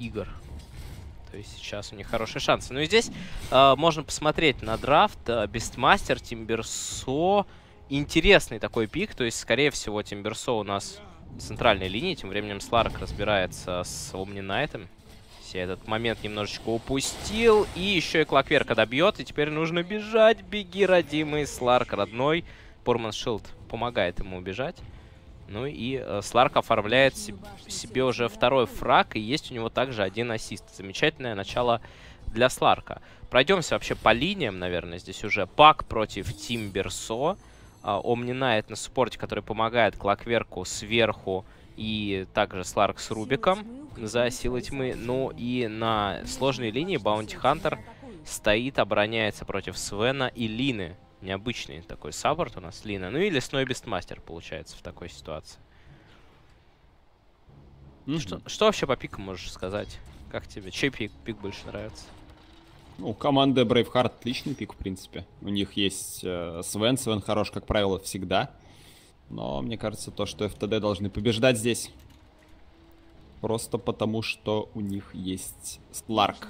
игр. То есть сейчас у них хорошие шансы. Ну и здесь э, можно посмотреть на драфт. Бестмастер, Тимберсо. Интересный такой пик. То есть, скорее всего, Тимберсо у нас центральной линии. Тем временем Сларк разбирается с Омни Найтом. Я этот момент немножечко упустил. И еще и Клокверка добьет. И теперь нужно бежать. Беги, родимый. Сларк родной. Порман Шилд помогает ему убежать. Ну и э, Сларк оформляет себе, уже второй фраг, и есть у него также один ассист. Замечательное начало для Сларка. Пройдемся вообще по линиям, наверное, здесь уже. Пак против Тимберсо. Омни Найт на суппорте, который помогает Клокверку сверху. И также Сларк с Рубиком за силы тьмы. Ну и на сложной линии Баунти Хантер стоит, обороняется против Свена и Лины необычный такой саппорт у нас, Лина. Ну и лесной бестмастер получается в такой ситуации. Mm -hmm. что, что вообще по пикам можешь сказать? Как тебе? Чей пик, пик больше нравится? Ну, команда Braveheart отличный пик, в принципе. У них есть э, Свен. Свен хорош, как правило, всегда. Но мне кажется, то, что FTD должны побеждать здесь. Просто потому, что у них есть Сларк.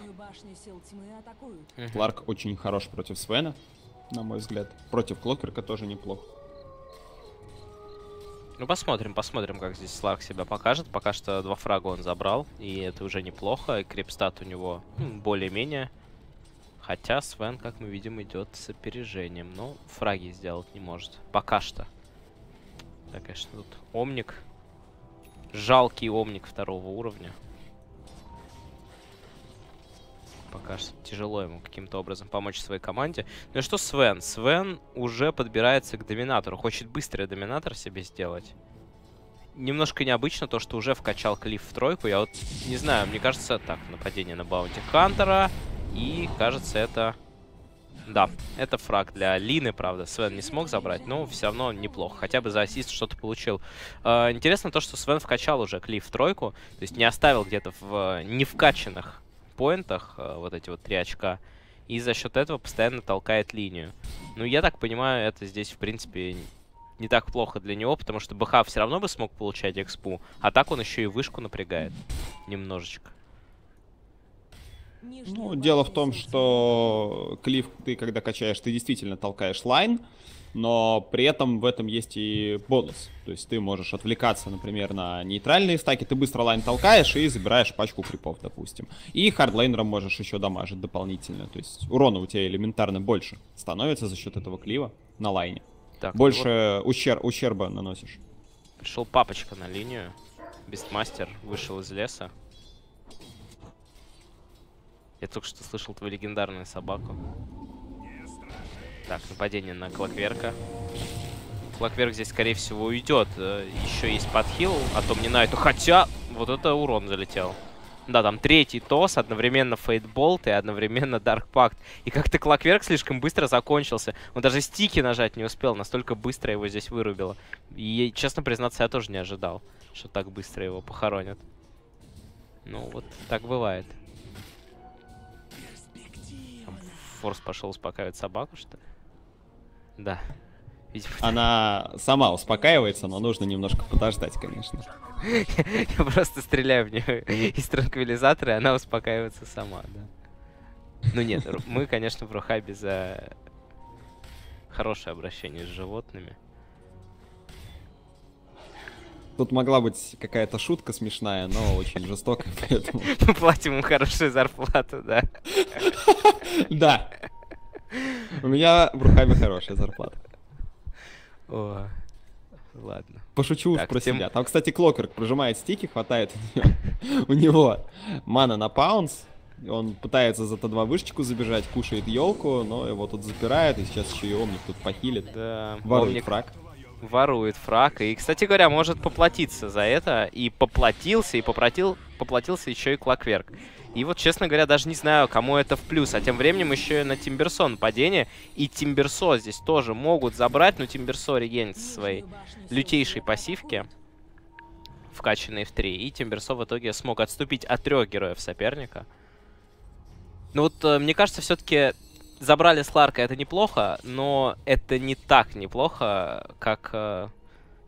Сларк очень хорош против Свена на мой взгляд. Против Клокверка тоже неплохо. Ну, посмотрим, посмотрим, как здесь Сларк себя покажет. Пока что два фрага он забрал, и это уже неплохо. И крипстат у него ну, более-менее. Хотя Свен, как мы видим, идет с опережением. Но фраги сделать не может. Пока что. Так, конечно, тут Омник. Жалкий Омник второго уровня. Пока что тяжело ему каким-то образом помочь своей команде. Ну и что Свен? Свен уже подбирается к доминатору. Хочет быстрый доминатор себе сделать. Немножко необычно то, что уже вкачал Клифф в тройку. Я вот не знаю, мне кажется, так, нападение на Баунти Хантера. И кажется, это... Да, это фраг для Лины, правда. Свен не смог забрать, но все равно неплохо. Хотя бы за ассист что-то получил. Э, интересно то, что Свен вкачал уже Клифф в тройку. То есть не оставил где-то в невкачанных поинтах, э, вот эти вот три очка, и за счет этого постоянно толкает линию. Ну, я так понимаю, это здесь, в принципе, не так плохо для него, потому что БХ все равно бы смог получать экспу, а так он еще и вышку напрягает немножечко. Ну, дело в том, что cleave ты когда качаешь, ты действительно толкаешь line, но при этом в этом есть и бонус. То есть ты можешь отвлекаться, например, на нейтральные стаки, ты быстро line толкаешь и забираешь пачку крипов, допустим. И хардлейнером можешь еще дамажить дополнительно. То есть урона у тебя элементарно больше становится за счет этого клива на лайне. Так, больше вот... ущер... ущерба наносишь. Пришел папочка на линию. Бестмастер вышел из леса. Я только что слышал твою легендарную собаку. Так, нападение на Клокверка. Клокверк здесь, скорее всего, уйдет. Э, Еще есть подхил, а то мне на эту. Хотя, вот это урон залетел. Да, там третий ТОС, одновременно Фейтболт и одновременно Дарк Пакт. И как-то Клокверк слишком быстро закончился. Он даже стики нажать не успел, настолько быстро его здесь вырубило. И, честно признаться, я тоже не ожидал, что так быстро его похоронят. Ну, вот так бывает. Форс пошел успокаивать собаку, что ли? Да. Видимо. Она сама успокаивается, но нужно немножко подождать, конечно. Я просто стреляю в нее из транквилизатора, и она успокаивается сама, да. Ну нет, мы, конечно, в Рухабе за хорошее обращение с животными. Тут могла быть какая-то шутка смешная, но очень жестокая, поэтому... Мы платим им хорошую зарплату, да. Да. У меня в руками хорошая зарплата. О, ладно. Пошучу так, про себя. Там, кстати, Клокерк прожимает стики, хватает у него мана на паунс. Он пытается за Т2 вышечку забежать, кушает елку, но его тут запирает, и сейчас еще и Омник тут похилит. Да, Ворует Омник фраг. Ворует фраг. И, кстати говоря, может поплатиться за это. И поплатился, и попротил, поплатился еще и Клокверк. И вот, честно говоря, даже не знаю, кому это в плюс. А тем временем еще и на Тимберсо нападение. И Тимберсо здесь тоже могут забрать, но Тимберсо регенит своей лютейшей пассивки, вкачанной в 3. И Тимберсо в итоге смог отступить от трех героев соперника. Ну вот, э, мне кажется, все-таки забрали Сларка, это неплохо, но это не так неплохо, как э,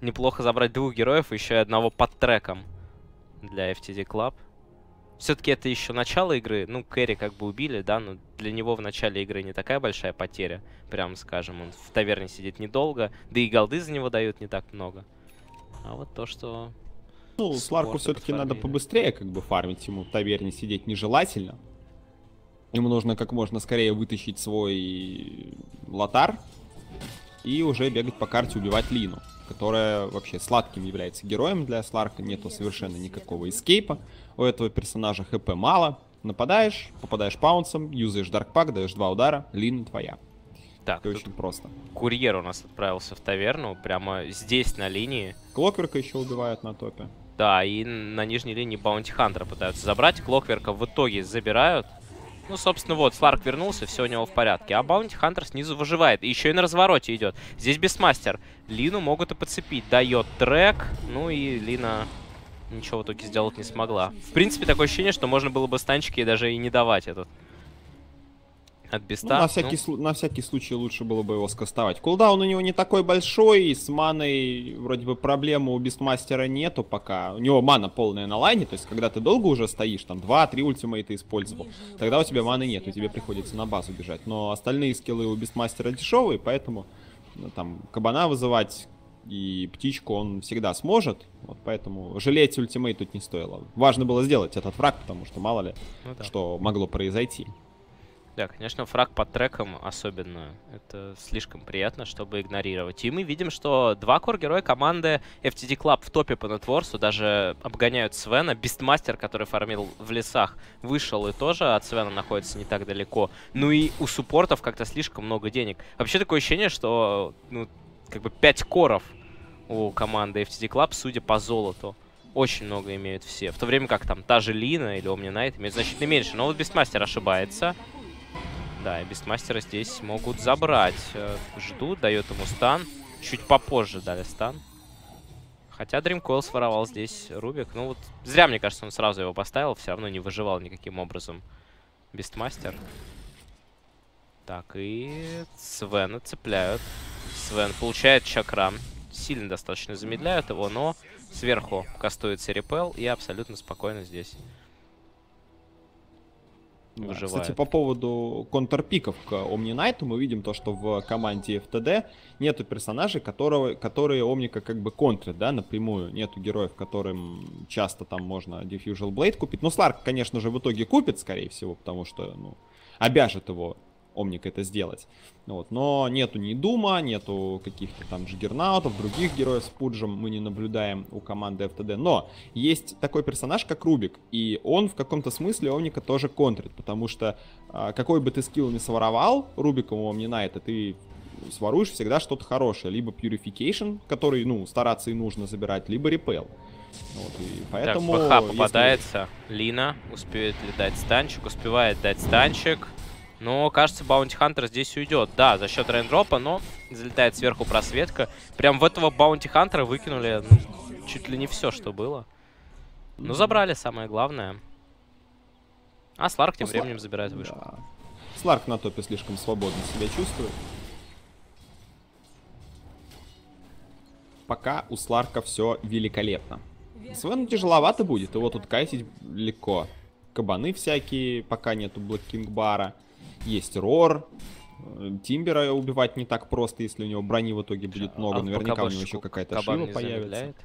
неплохо забрать двух героев, еще и одного под треком для FTD Club. Все-таки это еще начало игры. Ну, Кэрри как бы убили, да, но для него в начале игры не такая большая потеря, прям скажем. Он в таверне сидит недолго, да и голды за него дают не так много. А вот то, что... Ну, Сларку все-таки надо побыстрее как бы фармить, ему в таверне сидеть нежелательно. Ему нужно как можно скорее вытащить свой лотар и уже бегать по карте убивать Лину, которая вообще сладким является героем для Сларка, нету совершенно никакого эскейпа у этого персонажа, хп мало, нападаешь, попадаешь паунсом, юзаешь даркпак, даешь два удара, Лина твоя. Так, Это очень просто. Курьер у нас отправился в таверну, прямо здесь на линии. Клокверка еще убивают на топе. Да, и на нижней линии Баунти Хантера пытаются забрать. Клокверка в итоге забирают. Ну, собственно, вот, Сларк вернулся, все у него в порядке. А Баунти Хантер снизу выживает. И еще и на развороте идет. Здесь Бестмастер. Лину могут и подцепить. Дает трек. Ну и Лина ничего в итоге сделать не смогла. В принципе, такое ощущение, что можно было бы станчики даже и не давать этот от Беста. Ну, на, всякий, ну. на всякий случай лучше было бы его скастовать. Кулдаун у него не такой большой, и с маной вроде бы проблемы у Бестмастера нету пока. У него мана полная на лайне, то есть когда ты долго уже стоишь, там 2-3 ультимейта использовал, тогда у тебя маны нет, и тебе приходится на базу бежать. Но остальные скиллы у Бестмастера дешевые, поэтому ну, там кабана вызывать и птичку он всегда сможет. Вот поэтому жалеть ультимейт тут не стоило. Важно было сделать этот фраг, потому что мало ли, ну, да. что могло произойти. Да, конечно, фраг под треком особенно. Это слишком приятно, чтобы игнорировать. И мы видим, что два кор-героя команды FTD Club в топе по нетворсу даже обгоняют Свена. Бистмастер, который фармил в лесах, вышел и тоже от Свена находится не так далеко. Ну и у суппортов как-то слишком много денег. Вообще такое ощущение, что ну, как бы 5 коров у команды FTD Club, судя по золоту. Очень много имеют все. В то время как там та же Лина или Knight имеют значительно меньше. Но вот Бестмастер ошибается. Да, и Бестмастера здесь могут забрать. Э, ждут, дает ему стан. Чуть попозже дали стан. Хотя Дримкойл своровал здесь Рубик. Ну вот, зря, мне кажется, он сразу его поставил. Все равно не выживал никаким образом Бестмастер. Так, и Свена цепляют. Свен получает чакрам. Сильно достаточно замедляют его, но сверху кастуется репел и абсолютно спокойно здесь да, кстати, по поводу контрпиков к Найту мы видим то, что в команде FTD нету персонажей, которого, которые Омника как бы контрят, да, напрямую. Нету героев, которым часто там можно Diffusal Blade купить. Ну, Сларк, конечно же, в итоге купит, скорее всего, потому что, ну, обяжет его Омник это сделать. Вот. Но нету ни Дума, нету каких-то там Джиггернаутов, других героев с Пуджем мы не наблюдаем у команды FTD. Но есть такой персонаж, как Рубик, и он в каком-то смысле Омника тоже контрит, потому что а, какой бы ты скилл не своровал Рубиком у Омнинайта, ты своруешь всегда что-то хорошее. Либо Purification, который, ну, стараться и нужно забирать, либо Repel. Вот, и поэтому... Так, ПХ попадается. Если... Лина успеет ли дать станчик, успевает дать станчик. Но, кажется, Баунти Хантер здесь уйдет. Да, за счет рейндропа, но залетает сверху просветка. Прям в этого Баунти Хантера выкинули ну, чуть ли не все, что было. Ну, забрали самое главное. А Сларк тем ну, временем забирает вышку. Да. Сларк на топе слишком свободно себя чувствует. Пока у Сларка все великолепно. Свену тяжеловато будет, его тут кайтить легко. Кабаны всякие, пока нету Блэк Кинг Бара. Есть Рор. Тимбера убивать не так просто, если у него брони в итоге будет много. А Наверняка у него еще какая-то шива появится. Замедляет?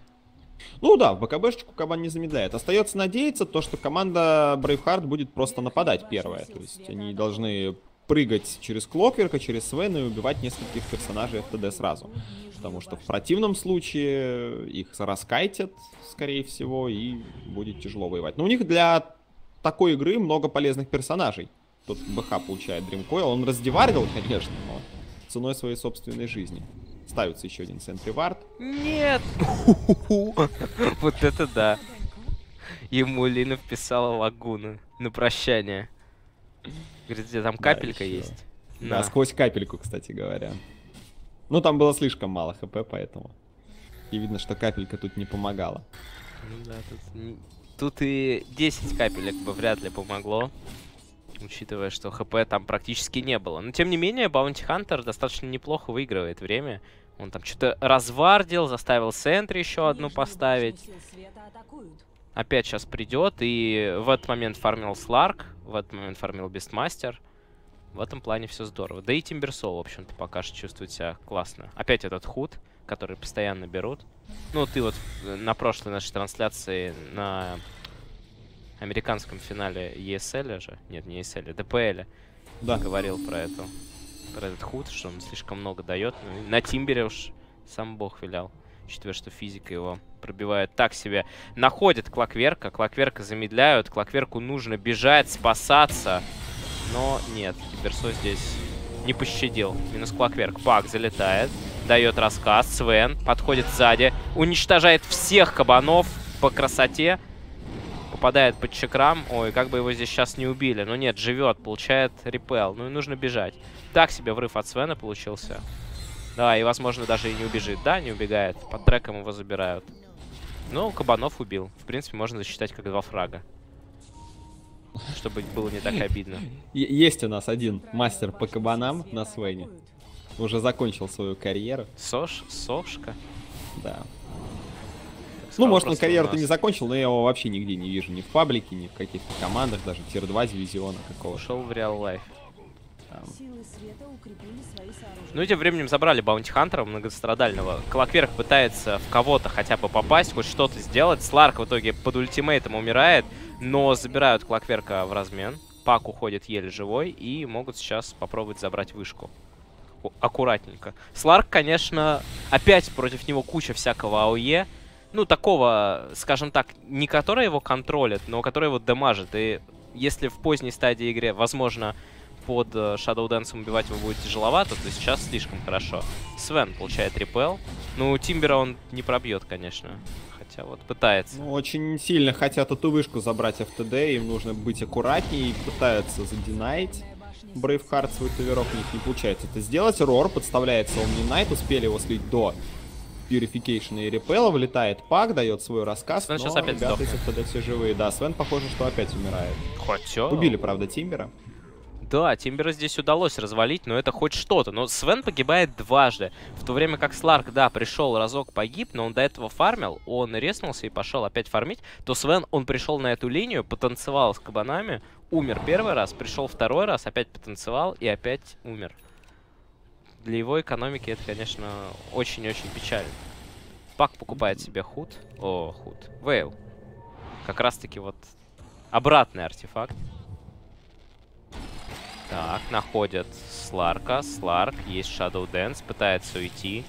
Ну да, в БКБшечку Кабан не замедляет. Остается надеяться то, что команда Брейвхард будет просто нападать первая. То есть они должны прыгать через Клокверка, через Свена и убивать нескольких персонажей ФТД сразу. Потому что в противном случае их раскайтят, скорее всего, и будет тяжело воевать. Но у них для такой игры много полезных персонажей. Тут БХ получает Дримкойл. Он раздеварил, конечно, но ценой своей собственной жизни. Ставится еще один Сентри Вард. Нет! Вот это да. Ему Лина вписала лагуну на прощание. Говорит, где там капелька есть? Да, сквозь капельку, кстати говоря. Ну, там было слишком мало хп, поэтому. И видно, что капелька тут не помогала. Ну да, тут, тут и 10 капелек бы вряд ли помогло учитывая, что ХП там практически не было. Но, тем не менее, Баунти Хантер достаточно неплохо выигрывает время. Он там что-то развардил, заставил Сентри еще одну поставить. опять сейчас придет, и в этот момент фармил Сларк, в этот момент фармил Бестмастер. В этом плане все здорово. Да и Тимберсол, в общем-то, пока что чувствует себя классно. Опять этот худ, который постоянно берут. Ну, ты вот на прошлой нашей трансляции на американском финале ESL же, нет, не ESL, DPL, да. говорил про эту, про этот худ, что он слишком много дает. Ну, на Тимбере уж сам бог вилял, учитывая, что физика его пробивает так себе. Находит Клакверка, Клакверка замедляют, Клакверку нужно бежать, спасаться. Но нет, Киберсо здесь не пощадил. Минус Клакверк. Пак залетает, дает рассказ. Свен подходит сзади, уничтожает всех кабанов по красоте попадает под чекрам. Ой, как бы его здесь сейчас не убили. Но нет, живет, получает репел. Ну и нужно бежать. Так себе врыв от Свена получился. Да, и возможно даже и не убежит. Да, не убегает. Под треком его забирают. Ну, Кабанов убил. В принципе, можно засчитать как два фрага. Чтобы было не так обидно. Есть у нас один мастер по кабанам на Свене. Уже закончил свою карьеру. Сош? Сошка? Да. Ну, может, он карьеру-то не закончил, но я его вообще нигде не вижу. Ни в паблике, ни в каких-то командах, даже tier-2 дивизиона какого Ушел в real life. Ну и тем временем забрали Баунти Хантера многострадального. Клокверк пытается в кого-то хотя бы попасть, хоть что-то сделать. Сларк в итоге под ультимейтом умирает, но забирают Клокверка в размен. Пак уходит еле живой и могут сейчас попробовать забрать вышку. Аккуратненько. Сларк, конечно, опять против него куча всякого АОЕ ну, такого, скажем так, не который его контролит, но который его дамажит. И если в поздней стадии игры, возможно, под э, Shadow Dance убивать его будет тяжеловато, то сейчас слишком хорошо. Свен получает репел. Ну, Тимбера он не пробьет, конечно. Хотя вот пытается. Ну, очень сильно хотят эту вышку забрать ФТД, им нужно быть аккуратнее и пытаются задинать. Брейвхард свой таверок у них не получается это сделать. Рор подставляется Omni Knight, успели его слить до Purification и Репела, вылетает Пак, дает свой рассказ, Свен но сейчас опять ребята из ФТД все живые. Да, Свен похоже, что опять умирает. Хотя... Убили, правда, Тимбера. Да, Тимбера здесь удалось развалить, но это хоть что-то. Но Свен погибает дважды. В то время как Сларк, да, пришел разок погиб, но он до этого фармил, он резнулся и пошел опять фармить, то Свен, он пришел на эту линию, потанцевал с кабанами, умер первый раз, пришел второй раз, опять потанцевал и опять умер для его экономики это, конечно, очень-очень печально. Пак покупает себе худ. О, худ. Вейл. Как раз-таки вот обратный артефакт. Так, находят Сларка. Сларк, есть Shadow Dance, пытается уйти.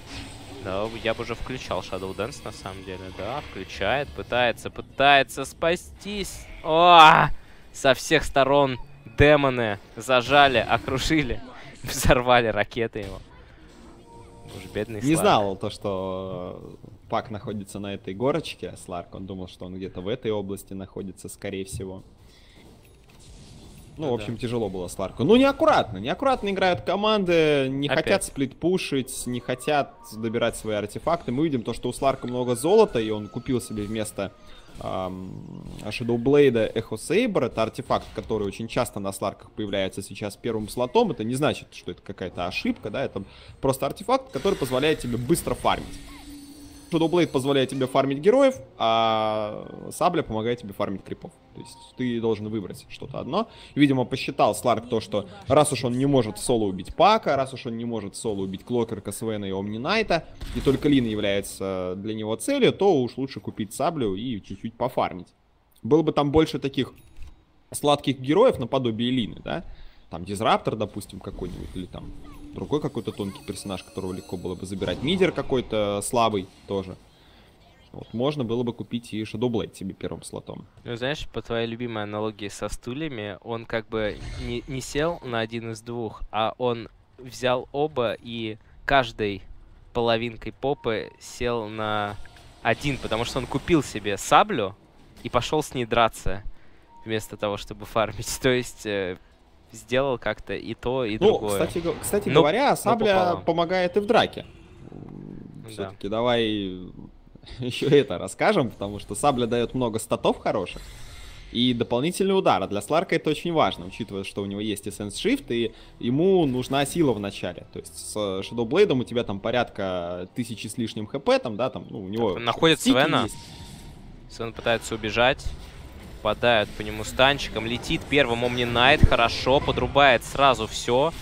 Да, я бы уже включал Shadow Dance, на самом деле. Да, включает, пытается, пытается спастись. О! Со всех сторон демоны зажали, окружили, взорвали ракеты его. Уж бедный Не знал то, что Пак находится на этой горочке, Сларк. Он думал, что он где-то в этой области находится, скорее всего. Ну, да, в общем, да. тяжело было Сларку. Ну, неаккуратно. Неаккуратно играют команды, не Опять. хотят сплит-пушить, не хотят добирать свои артефакты. Мы видим то, что у Сларка много золота, и он купил себе вместо Shadowblade Echo Saber. Это артефакт, который очень часто на сларках появляется сейчас первым слотом. Это не значит, что это какая-то ошибка, да, это просто артефакт, который позволяет тебе быстро фармить. Shadowblade позволяет тебе фармить героев, а Сабля помогает тебе фармить крипов. То есть ты должен выбрать что-то одно. Видимо, посчитал Сларк то, что раз уж он не может соло убить Пака, раз уж он не может соло убить Клокерка, Свена и Омни Найта, и только Лин является для него целью, то уж лучше купить Саблю и чуть-чуть пофармить. Было бы там больше таких сладких героев наподобие Лины, да? Там Дизраптор, допустим, какой-нибудь, или там другой какой-то тонкий персонаж, которого легко было бы забирать. Мидер какой-то слабый тоже. Вот, можно было бы купить и Shadow Blade себе первым слотом. Ну, знаешь, по твоей любимой аналогии со стульями, он как бы не, не сел на один из двух, а он взял оба и каждой половинкой попы сел на один, потому что он купил себе саблю и пошел с ней драться вместо того, чтобы фармить. То есть э, сделал как-то и то, и ну, другое. Кстати, кстати но, говоря, сабля помогает и в драке. Все-таки да. давай еще это расскажем, потому что сабля дает много статов хороших. И дополнительный удар. А для Сларка это очень важно, учитывая, что у него есть Essence Shift, и ему нужна сила в начале. То есть с Shadow Blade у тебя там порядка тысячи с лишним хп, там, да, там, ну, у него... Так, находит Свена. Есть. Свен пытается убежать. Попадают по нему станчиком. Летит первым Омни Найт. Хорошо. Подрубает сразу все.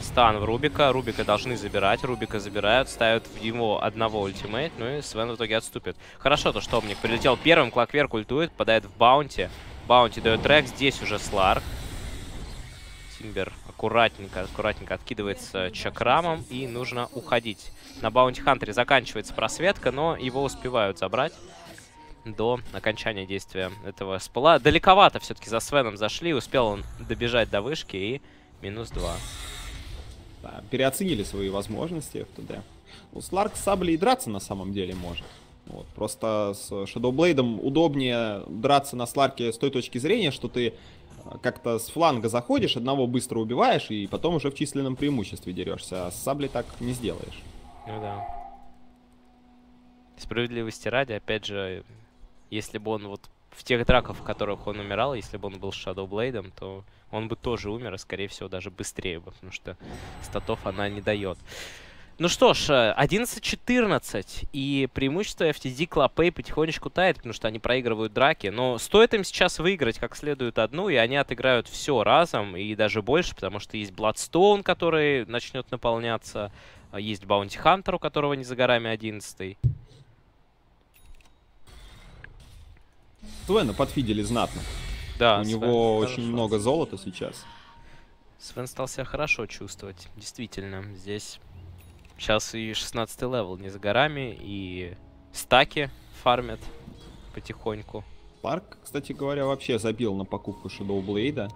Стан в Рубика. Рубика должны забирать. Рубика забирают. Ставят в него одного ультимейт. Ну и Свен в итоге отступит. Хорошо то, что Омник прилетел первым. Клакверк ультует. Попадает в Баунти. Баунти дает трек. Здесь уже Сларк. Тимбер аккуратненько, аккуратненько откидывается чакрамом. И нужно уходить. На Баунти Хантере заканчивается просветка, но его успевают забрать до окончания действия этого спелла. Далековато все-таки за Свеном зашли. Успел он добежать до вышки и минус 2. Да, переоценили свои возможности FTD. Ну, Сларк с саблей драться на самом деле может. Вот. Просто с Shadowblade удобнее драться на Сларке с той точки зрения, что ты э, как-то с фланга заходишь, одного быстро убиваешь, и потом уже в численном преимуществе дерешься. А с саблей так не сделаешь. Ну да. Справедливости ради, опять же, если бы он вот в тех драках, в которых он умирал, если бы он был Shadowblade, то он бы тоже умер, и, скорее всего, даже быстрее, потому что статов она не дает. Ну что ж, 11-14, и преимущество FTD Клопей потихонечку тает, потому что они проигрывают драки. Но стоит им сейчас выиграть как следует одну, и они отыграют все разом, и даже больше, потому что есть Bloodstone, который начнет наполняться, есть Bounty Hunter, у которого не за горами 11 Свена подфидели знатно. Да, У него очень много золота сейчас. Свен стал себя хорошо чувствовать. Действительно, здесь сейчас и 16 level не за горами, и стаки фармят потихоньку. Сларк, кстати говоря, вообще забил на покупку Shadow Blade.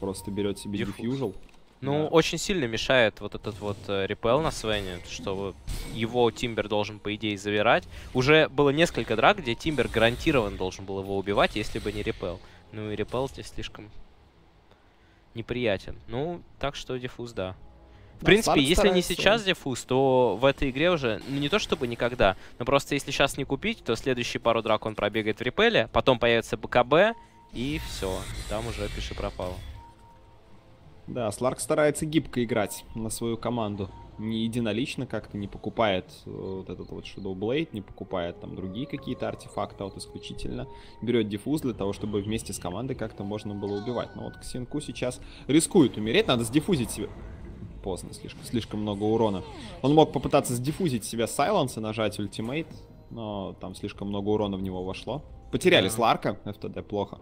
Просто берет себе Diffusal. Ну, да. очень сильно мешает вот этот вот э, Repel на Свене, что его Тимбер должен, по идее, забирать. Уже было несколько драк, где Тимбер гарантированно должен был его убивать, если бы не Repel. Ну и репел здесь слишком неприятен. Ну, так что диффуз, да. В да, принципе, если старается. не сейчас диффуз, то в этой игре уже, ну не то чтобы никогда, но просто если сейчас не купить, то следующие пару драк он пробегает в репеле, потом появится БКБ, и все, там уже пиши пропало. Да, Сларк старается гибко играть на свою команду. Не единолично как-то, не покупает э, вот этот вот Shadow Blade, не покупает там другие какие-то артефакты, а вот исключительно берет диффуз для того, чтобы вместе с командой как-то можно было убивать. Но вот Ксенку сейчас рискует умереть, надо сдиффузить себе поздно, слишком, слишком много урона. Он мог попытаться сдиффузить себя Сайленс и нажать ультимейт, но там слишком много урона в него вошло. Потеряли да. Сларка, FTD плохо.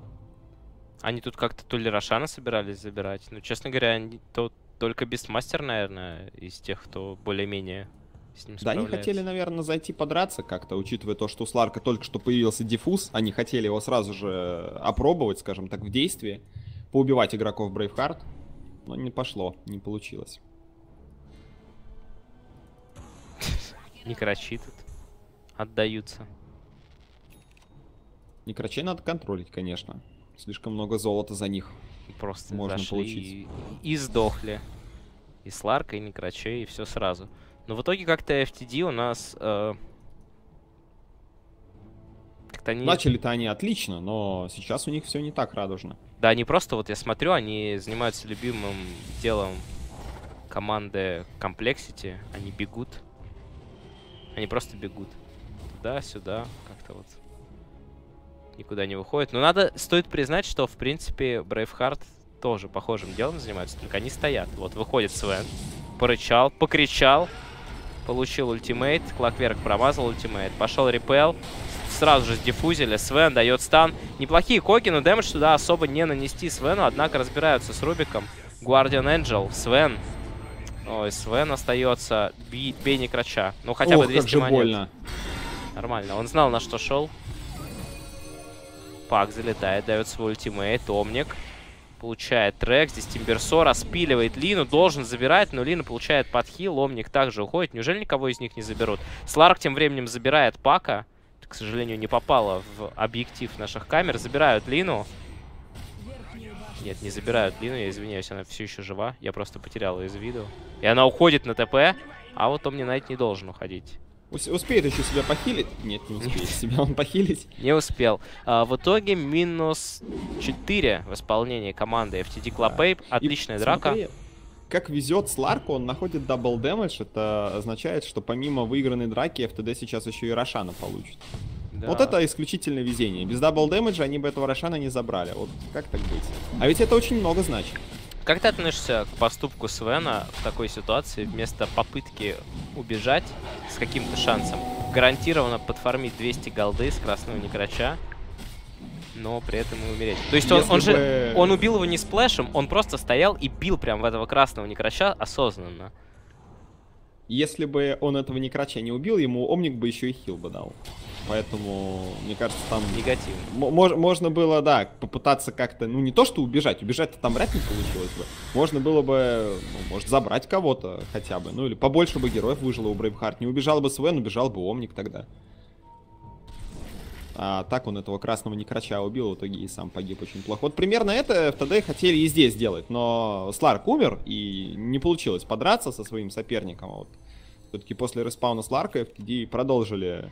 Они тут как-то то ли Рошана собирались забирать. Ну, честно говоря, они, то только Бестмастер, наверное, из тех, кто более-менее с ним Да, они хотели, наверное, зайти подраться как-то, учитывая то, что у Сларка только что появился диффуз. Они хотели его сразу же опробовать, скажем так, в действии. Поубивать игроков Брейвхард. Но не пошло, не получилось. Некрачи тут отдаются. Некрачей надо контролить, конечно. Слишком много золота за них. Просто можно получить. И, и сдохли. И Сларка, и Некрачей, и все сразу. Но в итоге как-то FTD у нас... Э, как-то они... Начали-то они отлично, но сейчас у них все не так радужно. Да, они просто, вот я смотрю, они занимаются любимым делом команды Complexity. Они бегут. Они просто бегут. Туда-сюда, как-то вот никуда не выходит. Но надо, стоит признать, что, в принципе, Брейвхард тоже похожим делом занимаются, только они стоят. Вот, выходит Свен, порычал, покричал, получил ультимейт, Клакверк промазал ультимейт, пошел репел, сразу же сдиффузили, Свен дает стан. Неплохие коки, но дэмэдж туда особо не нанести Свену, однако разбираются с Рубиком. Guardian Angel, Свен. Ой, Свен остается. Бей, бей не крача. Ну, хотя Ох, бы 200 как же монет. больно. Нормально. Он знал, на что шел. Пак залетает, дает свой ультимейт. Омник получает трек. Здесь Тимберсо распиливает Лину. Должен забирать, но Лина получает подхил. Омник также уходит. Неужели никого из них не заберут? Сларк тем временем забирает Пака. К сожалению, не попало в объектив наших камер. Забирают Лину. Нет, не забирают Лину, я извиняюсь, она все еще жива. Я просто потерял ее из виду. И она уходит на ТП, а вот Омни Найт не должен уходить. Успеет еще себя похилить? Нет, не успеет себя он похилить. Не успел. А, в итоге минус 4 в исполнении команды FTD Club A. Отличная И драка. Смотри, как везет Сларку, он находит double damage. Это означает, что помимо выигранной драки, FTD сейчас еще и Рошана получит. Да. Вот это исключительное везение. Без double damage а они бы этого Рошана не забрали. Вот как так быть? А ведь это очень много значит. Как ты относишься к поступку Свена в такой ситуации вместо попытки убежать с каким-то шансом? Гарантированно подформить 200 голды с красного некрача, но при этом и умереть. То есть он, он же он убил его не сплэшем, он просто стоял и бил прям в этого красного некрача осознанно. Если бы он этого некрача не убил, ему Омник бы еще и хил бы дал. Поэтому, мне кажется, там... Негативно. Мож можно было, да, попытаться как-то, ну не то что убежать, убежать-то там вряд ли получилось бы. Можно было бы, ну, может, забрать кого-то хотя бы. Ну или побольше бы героев выжило у Брейвхарт. Не убежал бы Свен, убежал бы Омник тогда. А так он этого красного некрача убил, в итоге и сам погиб очень плохо. Вот примерно это в ТД хотели и здесь сделать, но Сларк умер, и не получилось подраться со своим соперником. Вот. Все-таки после респауна Сларка FTD продолжили,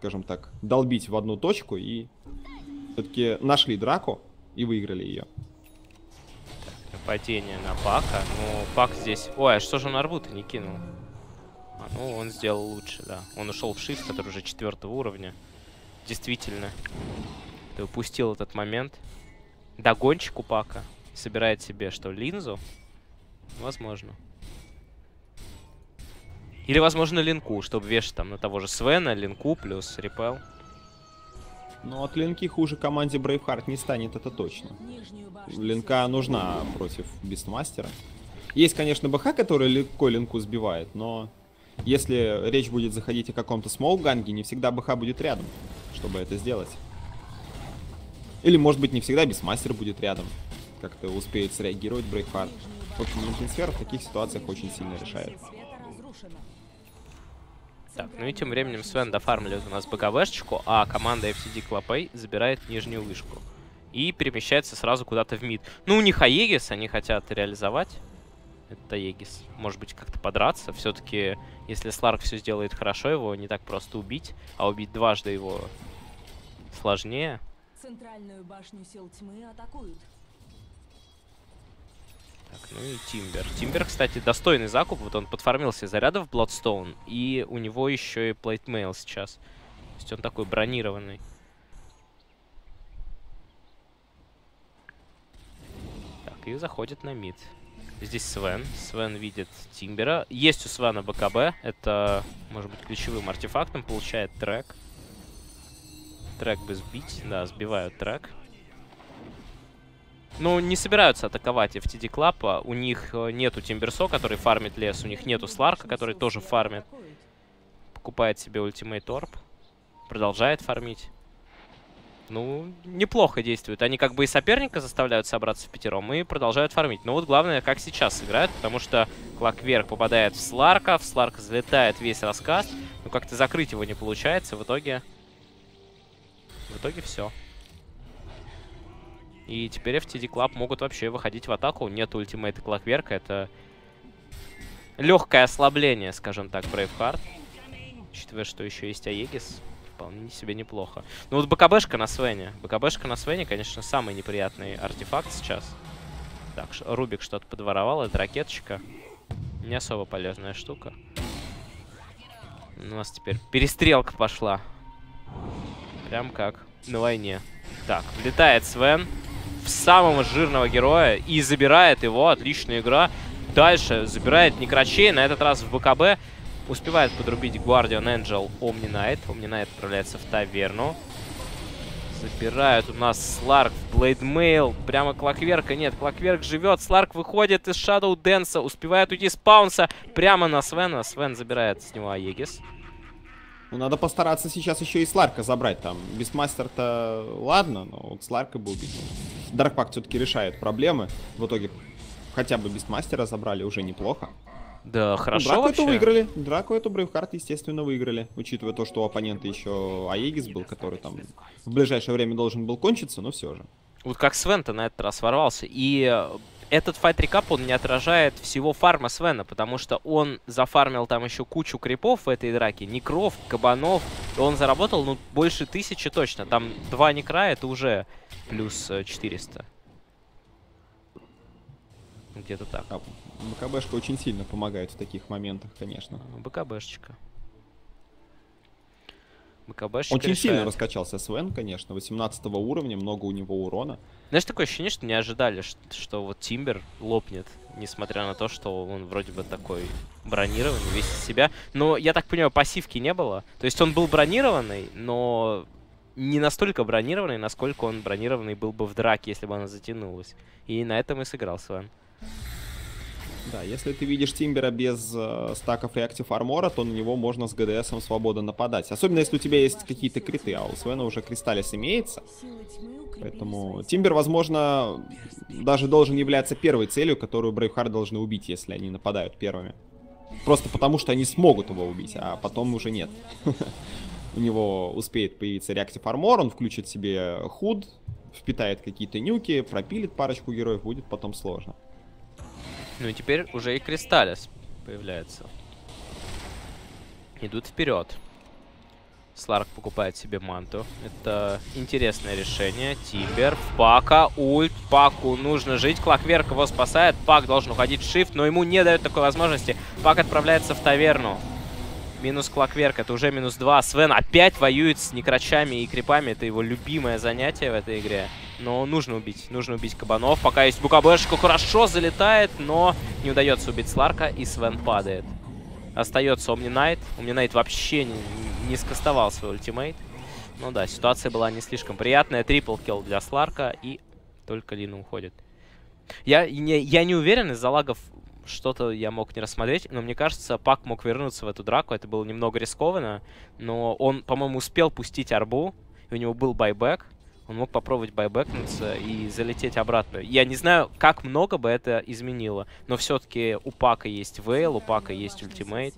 скажем так, долбить в одну точку, и все-таки нашли драку и выиграли ее. Падение на Пака. Ну, Пак здесь... Ой, а что же он арбута не кинул? А, ну, он сделал лучше, да. Он ушел в шифт, который уже четвертого уровня действительно. Ты упустил этот момент. Догончик у Пака. Собирает себе что, линзу? Возможно. Или, возможно, линку, чтобы вешать там на того же Свена, линку плюс репел. Ну, от линки хуже команде Брейвхарт не станет, это точно. Линка нужна против Бистмастера. Есть, конечно, БХ, который легко линку сбивает, но если речь будет заходить о каком-то смолганге, не всегда БХ будет рядом чтобы это сделать. Или, может быть, не всегда Бисмастер будет рядом. Как-то успеет среагировать Брейкхард. В общем, Интенсфер в таких ситуациях очень сильно решает. Так, ну и тем временем Свен дофармливает у нас БКВшечку, а команда FCD Клопей забирает нижнюю вышку. И перемещается сразу куда-то в мид. Ну, у них Аегис, они хотят реализовать. Это Аегис. Может быть, как-то подраться. Все-таки, если Сларк все сделает хорошо, его не так просто убить. А убить дважды его сложнее. Центральную башню сил тьмы атакуют. Так, ну и Тимбер. Тимбер, кстати, достойный закуп. Вот он подформился зарядов Bloodstone. И у него еще и плейтмейл сейчас. То есть он такой бронированный. Так, и заходит на мид. Здесь Свен. Свен видит Тимбера. Есть у Свена БКБ. Это, может быть, ключевым артефактом. Получает трек. Трек бы сбить. Да, сбивают трек. Ну, не собираются атаковать FTD Club. У них э, нету Тимберсо, который фармит лес. У них нету Сларка, который тоже фармит. Покупает себе ультимейт Орб. Продолжает фармить. Ну, неплохо действует. Они как бы и соперника заставляют собраться в пятером и продолжают фармить. Но вот главное, как сейчас играют, потому что Клакверк попадает в Сларка, в Сларка залетает весь рассказ. Но как-то закрыть его не получается. В итоге в итоге все. И теперь FTD Club могут вообще выходить в атаку. Нет ультимейта Клокверка. Это легкое ослабление, скажем так, Braveheart. Учитывая, что еще есть Аегис. Вполне себе неплохо. Ну вот БКБшка на Свене. БКБшка на Свене, конечно, самый неприятный артефакт сейчас. Так, Рубик что-то подворовал. Это ракеточка. Не особо полезная штука. У нас теперь перестрелка пошла. Прям как на войне. Так, влетает Свен самого жирного героя и забирает его. Отличная игра. Дальше забирает Некрачей, на этот раз в BKB. Успевает подрубить Guardian Angel Omni Knight. Omni Knight отправляется в таверну. Забирают у нас Сларк в Blade Mail. Прямо Клокверка. Нет, Клокверк живет. Сларк выходит из Shadow Dance. Успевает уйти с Pounce а прямо на Свена. Свен забирает с него Aegis. Ну, надо постараться сейчас еще и Сларка забрать там. Бистмастер-то ладно, но вот Сларка бы Даркпак все-таки решает проблемы. В итоге хотя бы Бисмастера забрали, уже неплохо. Да, ну, хорошо ну, Драку вообще. эту выиграли. Драку эту Брейвхарт, естественно, выиграли. Учитывая то, что у оппонента еще Аегис был, который там в ближайшее время должен был кончиться, но все же. Вот как Свен-то на этот раз ворвался. И этот файт рекап, он не отражает всего фарма Свена, потому что он зафармил там еще кучу крипов в этой драке, некров, кабанов, и он заработал, ну, больше тысячи точно. Там два некра, это уже плюс 400. Э, Где-то так. А, БКБшка очень сильно помогает в таких моментах, конечно. БКБшечка. БКБшечка Очень решает. сильно раскачался Свен, конечно, 18 уровня, много у него урона. Знаешь, такое ощущение, что не ожидали, что, что вот Тимбер лопнет, несмотря на то, что он вроде бы такой бронированный, весь из себя. Но, я так понимаю, пассивки не было. То есть он был бронированный, но не настолько бронированный, насколько он бронированный был бы в драке, если бы она затянулась. И на этом и сыграл Свен. Да, если ты видишь Тимбера без э, стаков реактив армора, то на него можно с ГДСом свободно нападать. Особенно если у тебя есть какие-то криты, а у Свена уже Кристаллис имеется. Поэтому Тимбер, возможно, даже должен являться первой целью, которую Брейвхард должны убить, если они нападают первыми. Просто потому, что они смогут его убить, а потом уже нет. У него успеет появиться реактив армор, он включит себе худ, впитает какие-то нюки, пропилит парочку героев, будет потом сложно. Ну и теперь уже и Кристаллис появляется. Идут вперед. Сларк покупает себе манту. Это интересное решение. Тимбер Пака. Ульт. Паку нужно жить. Клакверк его спасает. Пак должен уходить в шифт, но ему не дают такой возможности. Пак отправляется в таверну. Минус Клакверк. Это уже минус 2. Свен опять воюет с некрачами и крипами. Это его любимое занятие в этой игре. Но нужно убить. Нужно убить кабанов. Пока есть букабешка. Хорошо залетает, но не удается убить Сларка. И Свен падает. Остается Омни Найт. Омни Найт вообще не, не скастовал свой ультимейт. Ну да, ситуация была не слишком приятная. Трипл килл для Сларка. И только Лина уходит. Я не, я не уверен, из-за лагов что-то я мог не рассмотреть, но мне кажется, Пак мог вернуться в эту драку. Это было немного рискованно, но он, по-моему, успел пустить арбу, и у него был байбек. Он мог попробовать байбекнуться и залететь обратно. Я не знаю, как много бы это изменило, но все-таки у Пака есть вейл, у Пака есть ультимейт,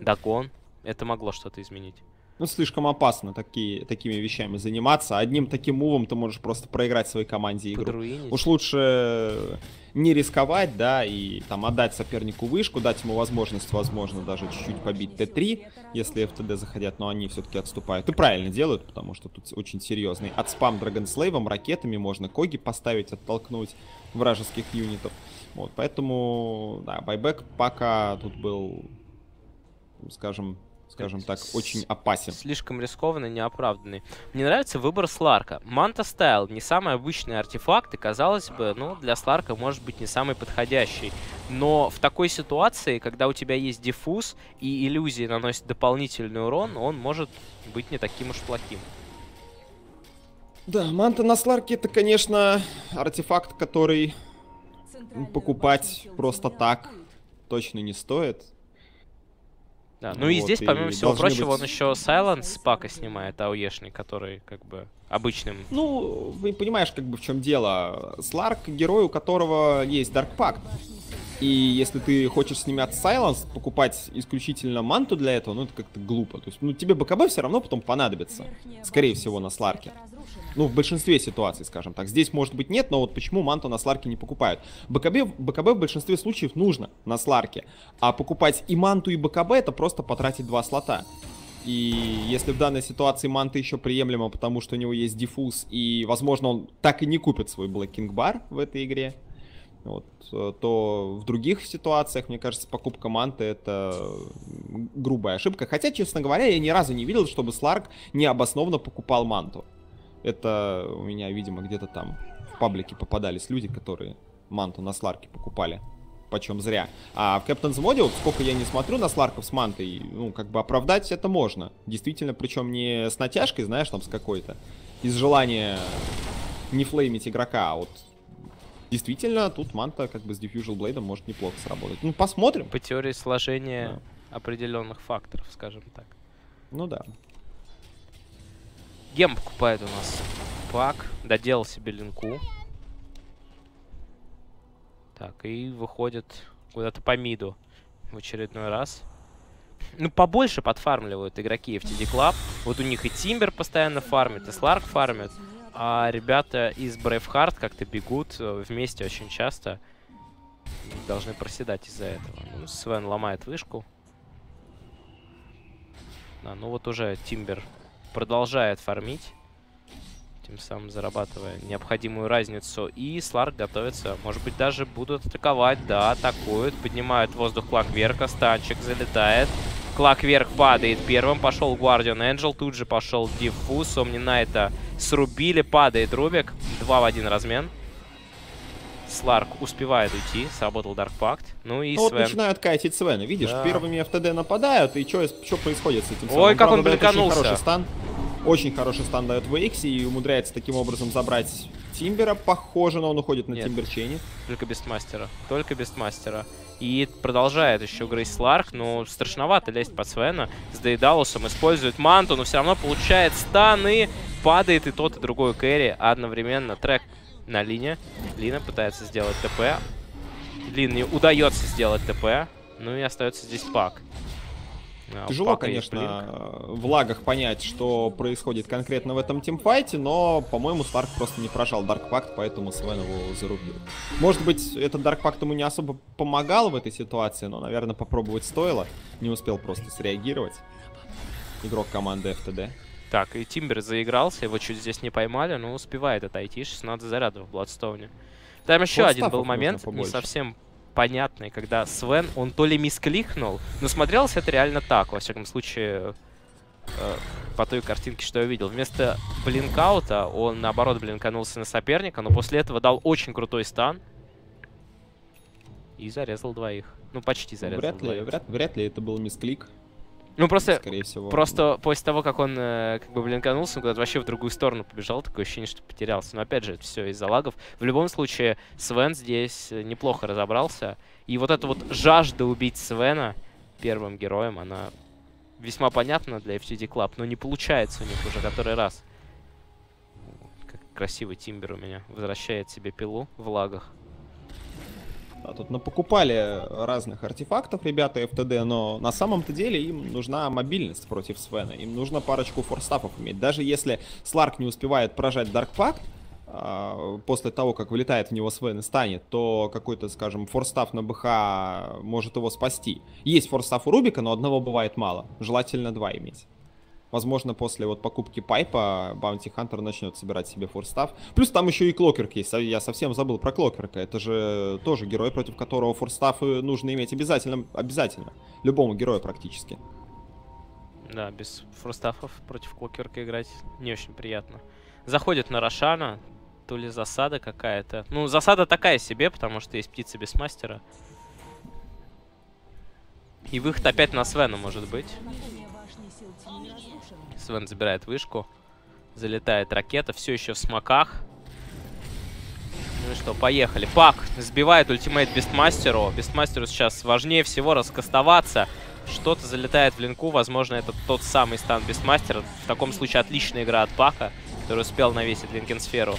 дагон. Это могло что-то изменить. Ну, слишком опасно такие, такими вещами заниматься. Одним таким мувом ты можешь просто проиграть своей команде игру. Подруинить. Уж лучше не рисковать, да, и там отдать сопернику вышку, дать ему возможность, возможно, даже чуть-чуть побить Т3, если ФТД заходят, но они все-таки отступают. И правильно делают, потому что тут очень серьезный. От спам Драгонслейвом, ракетами можно Коги поставить, оттолкнуть вражеских юнитов. Вот, поэтому, да, байбек пока тут был, скажем, скажем так, очень опасен. Слишком рискованный, неоправданный. Мне нравится выбор Сларка. Манта Стайл не самый обычный артефакт, и казалось бы, ну, для Сларка может быть не самый подходящий. Но в такой ситуации, когда у тебя есть диффуз и иллюзии наносят дополнительный урон, он может быть не таким уж плохим. Да, манта на Сларке это, конечно, артефакт, который покупать просто так точно не стоит. Да, ну и Вот, здесь, и помимо всего должны прочего, быть- он еще Silence с пака снимает, ауешный, который как бы обычным. Ну, вы понимаешь, как бы в чем дело. Сларк герой, у которого есть Dark Pact. И если ты хочешь снимать Silence, покупать исключительно манту для этого, ну это как-то глупо. То есть, ну тебе БКБ все равно потом понадобится. Скорее всего, на Сларке. Ну, в большинстве ситуаций, скажем так. Здесь, может быть, нет, но вот почему манту на Сларке не покупают? БКБ, БКБ в большинстве случаев нужно на Сларке. А покупать и манту, и БКБ это просто потратить два слота. И если в данной ситуации манта еще приемлема, потому что у него есть диффуз, и, возможно, он так и не купит свой Blacking Bar в этой игре, вот, то в других ситуациях, мне кажется, покупка манты это грубая ошибка. Хотя, честно говоря, я ни разу не видел, чтобы Сларк необоснованно покупал манту. Это у меня, видимо, где-то там в паблике попадались люди, которые манту на Сларке покупали. Почем зря. А в Captain's моде, вот сколько я не смотрю на Сларков с мантой, ну, как бы оправдать это можно. Действительно, причем не с натяжкой, знаешь, там с какой-то. Из желания не флеймить игрока, а вот действительно тут манта как бы с Diffusal Blade может неплохо сработать. Ну, посмотрим. По теории сложения определенных факторов, скажем так. Ну да. Гем покупает у нас пак, доделал себе линку. Так, и выходит куда-то по миду в очередной раз. Ну, побольше подфармливают игроки FTD Club. Вот у них и Тимбер постоянно фармит, и Сларк фармит. А ребята из Braveheart как-то бегут э, вместе очень часто. Должны проседать из-за этого. Ну, Свен ломает вышку. Да, ну вот уже Тимбер продолжает фармить. Тем самым зарабатывая необходимую разницу. И Сларк готовится. Может быть, даже будут атаковать. Да, атакуют. Поднимают воздух Клакверка. Станчик залетает. Клакверк падает первым, пошел Guardian Angel, тут же пошел Диффуз, Омни Найта срубили, падает Рубик, 2 в 1 размен. Сларк успевает уйти, сработал Дарк Пакт. Ну и ну, Свен. Вот начинают кайтить Свена. Видишь, да. первыми ФТД нападают, и что происходит с этим Свеном? Ой, как он бликанулся. Очень хороший стан. Очень хороший стан дает в Иксе и умудряется таким образом забрать Тимбера. Похоже, но он уходит на Тимберчейне. Только без мастера. Только без мастера. И продолжает еще Грейс Сларк, но страшновато лезть под Свена. С Дейдалусом использует манту, но все равно получает стан и падает и тот, и другой кэрри одновременно. Трек на лине. Лина пытается сделать ТП. Лин не удается сделать ТП. Ну и остается здесь пак. А, Тяжело, конечно, в лагах понять, что происходит конкретно в этом тимфайте, но, по-моему, Старк просто не прожал Дарк Пакт, поэтому Свен его зарубил. Может быть, этот Дарк Пакт ему не особо помогал в этой ситуации, но, наверное, попробовать стоило. Не успел просто среагировать. Игрок команды FTD. Так, и Тимбер заигрался, его чуть здесь не поймали, но успевает отойти. 16 зарядов в Бладстоуне. Там еще вот один был момент, не совсем понятный, когда Свен, он то ли мискликнул, но смотрелось это реально так, во всяком случае, э, по той картинке, что я видел. Вместо блинкаута он, наоборот, блинканулся на соперника, но после этого дал очень крутой стан. И зарезал двоих. Ну, почти зарезал вряд ли, двоих. Вряд, вряд ли это был мисклик. Ну, просто, Скорее всего. просто после того, как он э, как бы блинканулся, он куда-то вообще в другую сторону побежал, такое ощущение, что потерялся. Но опять же, это все из-за лагов. В любом случае, Свен здесь э, неплохо разобрался. И вот эта вот жажда убить Свена первым героем, она весьма понятна для FTD Club, но не получается у них уже который раз. Как красивый Тимбер у меня возвращает себе пилу в лагах. Да, тут напокупали разных артефактов ребята FTD, но на самом-то деле им нужна мобильность против Свена. Им нужно парочку форстафов иметь. Даже если Сларк не успевает прожать Pact, а, после того, как вылетает в него Свен и станет, то какой-то, скажем, форстав на БХ может его спасти. Есть форстав у Рубика, но одного бывает мало. Желательно два иметь. Возможно, после вот покупки Pipe а Баунти Хантер начнет собирать себе Force Staff. Плюс там еще и Клокверк есть. Я совсем забыл про Клокверка. Это же тоже герой, против которого Force Staff нужно иметь обязательно. Обязательно. Любому герою практически. Да, без Force Staff ов против Клокверка играть не очень приятно. Заходит на Рошана. То ли засада какая-то. Ну, засада такая себе, потому что есть птица Бистмастера. И выход опять на Свена может быть. Свен забирает вышку. Залетает ракета, все еще в смоках. Ну и что, поехали. Пак сбивает ультимейт Бестмастеру. Бестмастеру сейчас важнее всего раскастоваться. Что-то залетает в линку. Возможно, это тот самый стан Бестмастера. В таком случае отличная игра от Пака, который успел навесить Линкенсферу.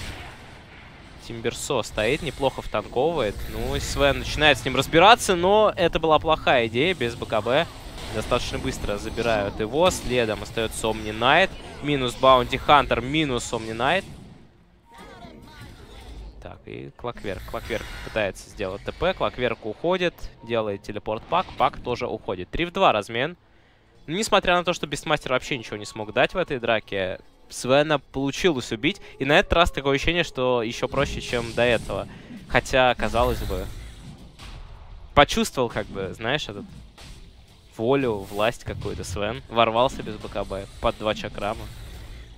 Тимберсо стоит, неплохо втанковывает. Ну и Свен начинает с ним разбираться, но это была плохая идея без БКБ. Достаточно быстро забирают его. Следом остается Омни Найт. Минус Баунти Хантер, минус Омни Найт. Так, и Клокверк. Клокверк пытается сделать ТП. Клакверк уходит, делает телепорт Пак. Пак тоже уходит. 3 в 2 размен. Несмотря на то, что Бистмастер вообще ничего не смог дать в этой драке, Свена получилось убить. И на этот раз такое ощущение, что еще проще, чем до этого. Хотя, казалось бы, почувствовал, как бы, знаешь, этот волю, власть какую-то. Свен ворвался без БКБ под два чакрама.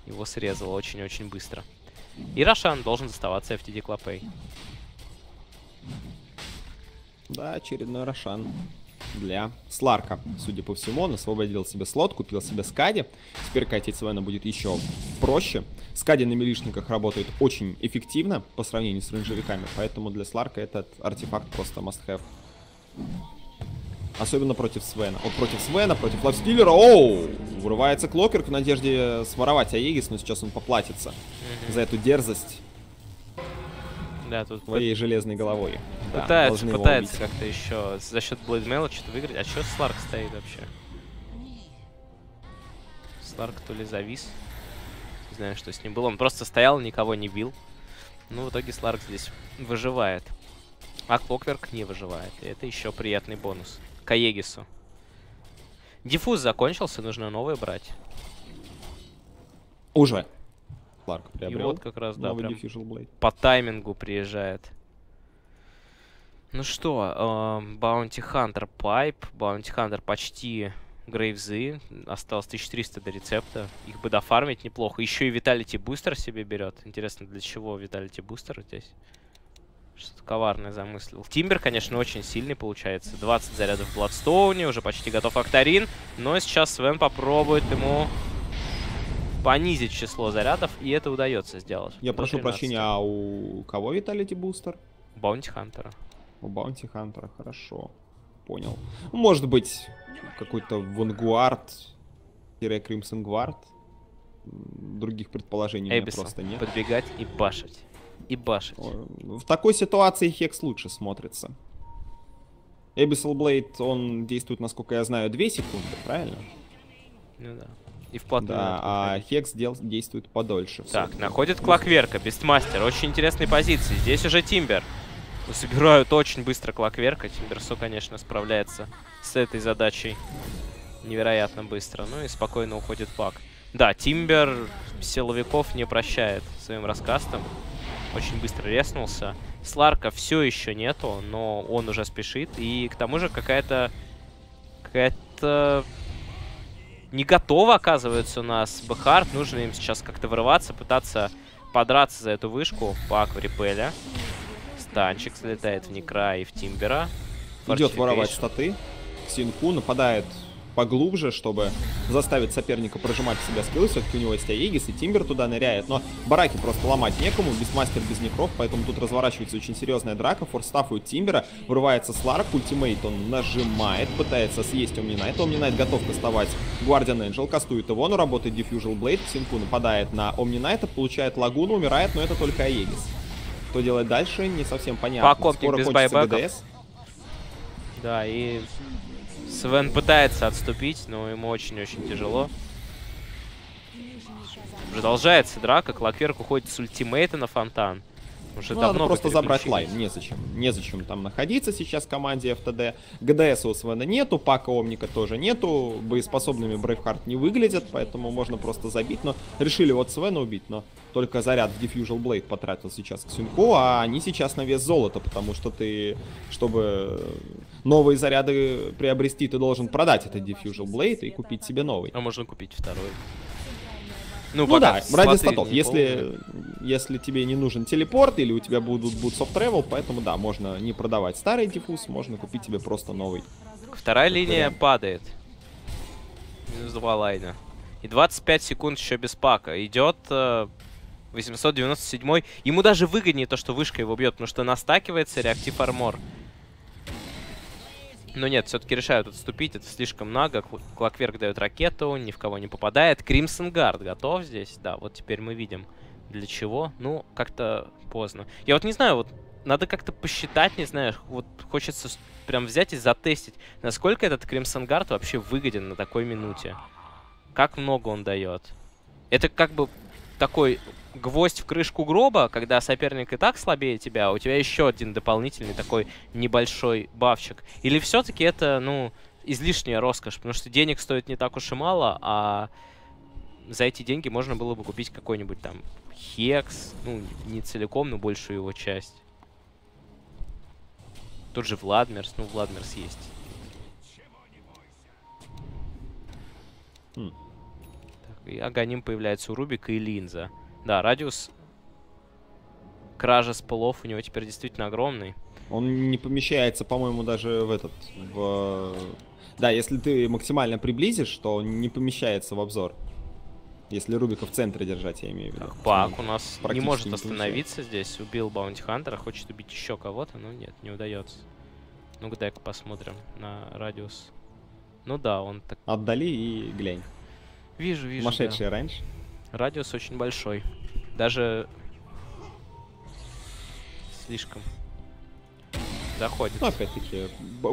Его срезало очень-очень быстро. И Рошан должен доставаться FTD Клопей. Да, очередной Рошан для Сларка. Судя по всему, он освободил себе слот, купил себе Скади. Теперь катить Свена будет еще проще. Скади на милишниках работает очень эффективно по сравнению с рейнджевиками, поэтому для Сларка этот артефакт просто must-have. Особенно против Свена. Вот против Свена, против Лавстиллера. Оу! Вырывается Клокер в надежде своровать Аегис, но сейчас он поплатится mm -hmm. за эту дерзость. Да, тут... Своей железной головой. Пытается, да, пытается как-то еще за счет Блэдмейла что-то выиграть. А что Сларк стоит вообще? Сларк то ли завис. Не знаю, что с ним было. Он просто стоял, никого не бил. Ну, в итоге Сларк здесь выживает. А Клокверк не выживает. И это еще приятный бонус. К Aegis у. Диффуз закончился, нужно новый брать. Уже. Сларк приобрел. И вот как раз, да, прям по таймингу приезжает. Ну что, Баунти Хантер Pipe. Баунти Хантер почти Greaves ы. Осталось 1300 до рецепта. Их бы дофармить неплохо. Еще и Vitality Booster себе берет. Интересно, для чего Vitality Booster здесь? Что-то коварное замыслил. Тимбер, конечно, очень сильный получается. 20 зарядов в Bloodstone е, уже почти готов Octarine. Но сейчас Свен попробует ему понизить число зарядов, и это удается сделать. Я прошу прощения, а у кого Vitality Booster? Баунти Хантера. У Баунти Хантера, хорошо. Понял. Может быть, какой-то Vanguard, Crimson Guard. Других предположений Эбисон. у меня просто нет. подбегать и башить. И башить. В такой ситуации Хекс лучше смотрится. Эбисал Блейд, он действует, насколько я знаю, 2 секунды, правильно? Ну да. И вплотную. Да, а Хекс дел, действует подольше. Так, находит Клакверка, Бестмастер. Очень интересной позиции. Здесь уже Тимбер. Собирают очень быстро Клакверка. Тимберсо, конечно, справляется с этой задачей невероятно быстро. Ну и спокойно уходит Пак. Да, Тимбер силовиков не прощает своим раскастом. Очень быстро резнулся. Сларка все еще нету, но он уже спешит. И к тому же какая-то... Какая-то... Не готова, оказывается, у нас Бехард. Нужно им сейчас как-то вырываться, пытаться подраться за эту вышку. Пак в репеля. Станчик залетает в Некра и в Тимбера. Идет воровать статы. Синку нападает поглубже, чтобы заставить соперника прожимать в себя скиллы. Все-таки у него есть Аегис, и Тимбер туда ныряет. Но бараки просто ломать некому, без мастер, без некров, поэтому тут разворачивается очень серьезная драка. Форстафует Тимбера, вырывается Сларк, ультимейт он нажимает, пытается съесть Омнинайт. Омнинайт готов кастовать Гвардиан Энджел, кастует его, но работает Diffusal Блейд. Синку нападает на Омнинайта, получает лагуну, умирает, но это только Аегис. Что делать дальше, не совсем понятно. Пак, Омник скоро без buyback ов. Да, и Свен пытается отступить, но ему очень-очень тяжело. Продолжается драка. Клокверк уходит с ultimate а на фонтан. Уже ну, давно надо просто забрать line, незачем. Незачем там находиться сейчас команде FTD. ГДС у Свена нету, Пака Омника тоже нету. Боеспособными Брейвхарт не выглядят, поэтому можно просто забить. Но решили вот Свена убить, но только заряд в Diffusal Blade потратил сейчас к Сюньку, а они сейчас на вес золота, потому что ты, чтобы новые заряды приобрести, ты должен продать этот Diffusal Blade и купить себе новый. А можно купить второй. Ну, ну да, ради статов. Если, если тебе не нужен телепорт или у тебя будут Boots of Travel, поэтому да, можно не продавать старый диффуз, можно купить тебе просто новый. Вторая линия Вариант. падает. Минус два лайна. И 25 секунд еще без пака. Идет э, 897. Ему даже выгоднее то, что вышка его бьет, потому что настакивается реактив армор. Но нет, все-таки решают отступить, это слишком много. Клокверк дает ракету, ни в кого не попадает. Кримсон Гард готов здесь. Да, вот теперь мы видим, для чего. Ну, как-то поздно. Я вот не знаю, вот надо как-то посчитать, не знаю, вот хочется прям взять и затестить, насколько этот Кримсон Гард вообще выгоден на такой минуте. Как много он дает. Это как бы такой гвоздь в крышку гроба, когда соперник и так слабее тебя, у тебя еще один дополнительный такой небольшой бафчик? Или все-таки это, ну, излишняя роскошь? Потому что денег стоит не так уж и мало, а за эти деньги можно было бы купить какой-нибудь там хекс, ну, не целиком, но большую его часть. Тот же Владмерс, ну, Владмерс есть. Хм. Так, и Аганим появляется у Рубика и Линза. Да, радиус кражи с полов у него теперь действительно огромный. Он не помещается, по-моему, даже в этот... В... Да, если ты максимально приблизишь, то он не помещается в обзор. Если Рубика в центре держать, я имею в виду. Так, Пак у нас не может остановиться здесь. Убил Баунти Хантера, хочет убить еще кого-то, но нет, не удается. Ну-ка, дай-ка посмотрим на радиус. Ну да, он так... Отдали и глянь. Вижу, вижу, Сумасшедший да. раньше. Радиус очень большой. Даже слишком заходит. Ну, опять-таки,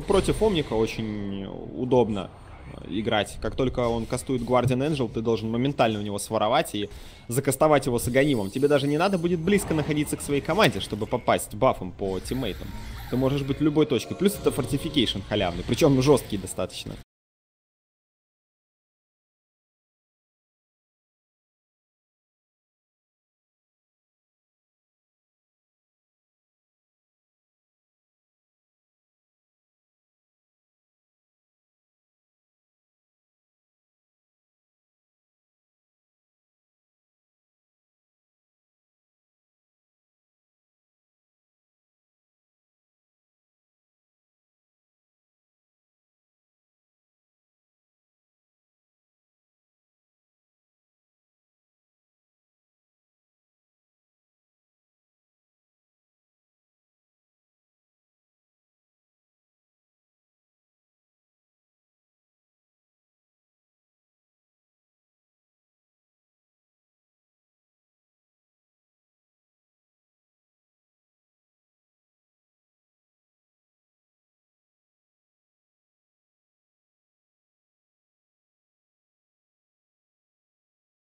против Омника очень удобно играть. Как только он кастует Guardian Angel, ты должен моментально у него своровать и закастовать его с Аганимом. Тебе даже не надо будет близко находиться к своей команде, чтобы попасть бафом по teammate ам. Ты можешь быть в любой точке. Плюс это fortification халявный, причем жесткий достаточно.